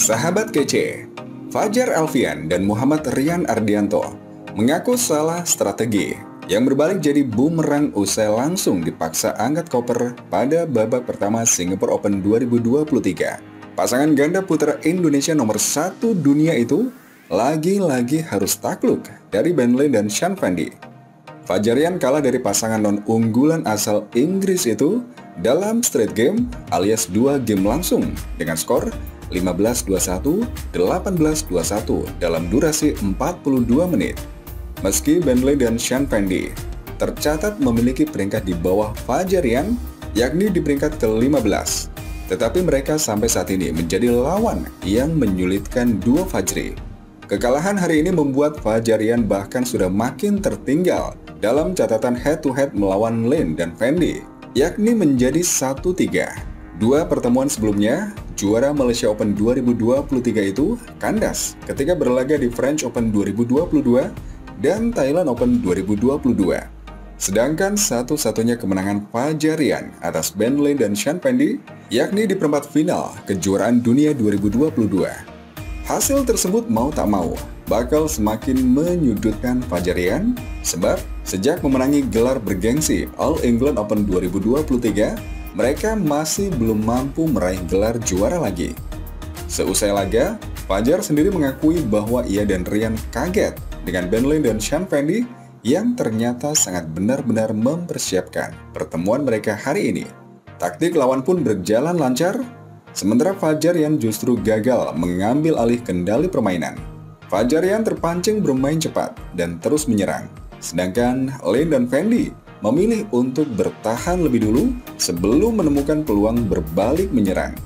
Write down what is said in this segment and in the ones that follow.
Sahabat kece, Fajar Alfian dan Muhammad Rian Ardianto mengaku salah strategi yang berbalik jadi bumerang usai langsung dipaksa angkat koper pada babak pertama Singapore Open 2023. Pasangan ganda putra Indonesia nomor satu dunia itu lagi-lagi harus takluk dari Ben Lane dan Sean Fendi. Fajarian kalah dari pasangan non-unggulan asal Inggris itu dalam straight game alias dua game langsung dengan skor 15-21, 18-21 dalam durasi 42 menit. Meski Bentley dan Sean Fendi tercatat memiliki peringkat di bawah Fajarian, yakni di peringkat ke-15. Tetapi mereka sampai saat ini menjadi lawan yang menyulitkan dua Fajri. Kekalahan hari ini membuat Fajarian bahkan sudah makin tertinggal dalam catatan head-to-head -head melawan Lin dan Fendi, yakni menjadi 1-3. Dua pertemuan sebelumnya, juara Malaysia Open 2023 itu kandas ketika berlaga di French Open 2022 dan Thailand Open 2022. Sedangkan satu-satunya kemenangan Fajarian atas Ben Lane dan Sean Pendy yakni di perempat final kejuaraan dunia 2022. Hasil tersebut mau tak mau bakal semakin menyudutkan Fajarian sebab sejak memenangi gelar bergengsi All England Open 2023 mereka masih belum mampu meraih gelar juara lagi. Seusai laga, Fajar sendiri mengakui bahwa ia dan Rian kaget dengan Bentley dan Sean Fendi yang ternyata sangat benar-benar mempersiapkan pertemuan mereka hari ini. Taktik lawan pun berjalan lancar, sementara Fajar yang justru gagal mengambil alih kendali permainan. Fajar yang terpancing bermain cepat dan terus menyerang, sedangkan Lane dan Fendi memilih untuk bertahan lebih dulu sebelum menemukan peluang berbalik menyerang.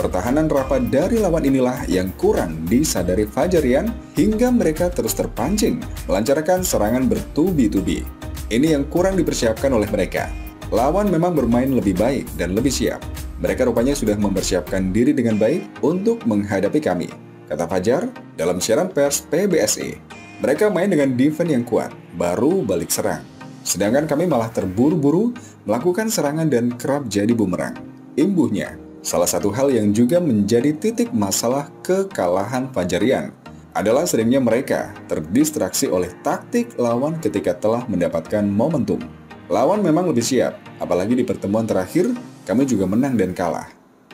Pertahanan rapat dari lawan inilah yang kurang disadari Fajarian hingga mereka terus terpancing melancarkan serangan bertubi-tubi. Ini yang kurang dipersiapkan oleh mereka. Lawan memang bermain lebih baik dan lebih siap. Mereka rupanya sudah mempersiapkan diri dengan baik untuk menghadapi kami, kata Fajar dalam siaran pers PBSI. Mereka main dengan defense yang kuat, baru balik serang. Sedangkan kami malah terburu-buru melakukan serangan dan kerap jadi bumerang. Imbuhnya, salah satu hal yang juga menjadi titik masalah kekalahan Fajarian adalah seringnya mereka terdistraksi oleh taktik lawan ketika telah mendapatkan momentum. Lawan memang lebih siap, apalagi di pertemuan terakhir kami juga menang dan kalah.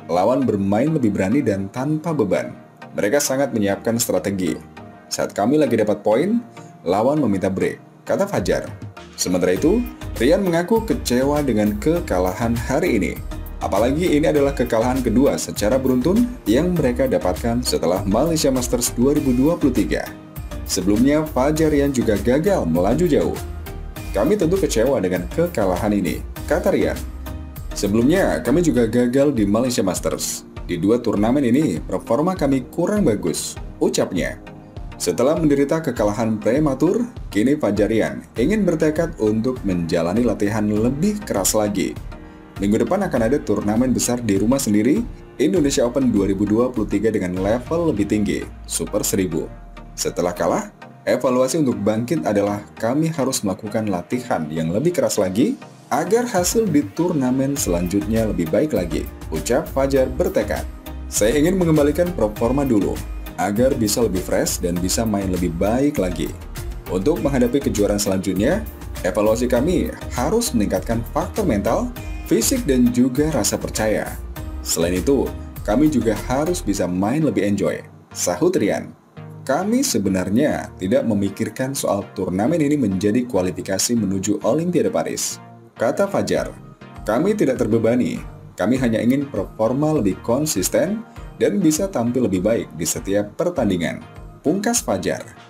Lawan bermain lebih berani dan tanpa beban. Mereka sangat menyiapkan strategi. Saat kami lagi dapat poin, lawan meminta break, kata Fajar. Sementara itu, Rian mengaku kecewa dengan kekalahan hari ini. Apalagi ini adalah kekalahan kedua secara beruntun yang mereka dapatkan setelah Malaysia Masters 2023. Sebelumnya, Fajar Rian juga gagal melaju jauh. Kami tentu kecewa dengan kekalahan ini, kata Rian. Sebelumnya, kami juga gagal di Malaysia Masters. Di dua turnamen ini, performa kami kurang bagus, ucapnya. Setelah menderita kekalahan prematur, kini Fajarian ingin bertekad untuk menjalani latihan lebih keras lagi. Minggu depan akan ada turnamen besar di rumah sendiri, Indonesia Open 2023 dengan level lebih tinggi, Super 1000. Setelah kalah, evaluasi untuk bangkit adalah kami harus melakukan latihan yang lebih keras lagi agar hasil di turnamen selanjutnya lebih baik lagi, ucap Fajar bertekad. Saya ingin mengembalikan performa dulu, agar bisa lebih fresh dan bisa main lebih baik lagi. Untuk menghadapi kejuaraan selanjutnya, evaluasi kami harus meningkatkan faktor mental, fisik, dan juga rasa percaya. Selain itu, kami juga harus bisa main lebih enjoy. Sahut Rian. Kami sebenarnya tidak memikirkan soal turnamen ini menjadi kualifikasi menuju Olimpiade Paris. Kata Fajar, kami tidak terbebani, kami hanya ingin performa lebih konsisten dan bisa tampil lebih baik di setiap pertandingan. Pungkas Fajar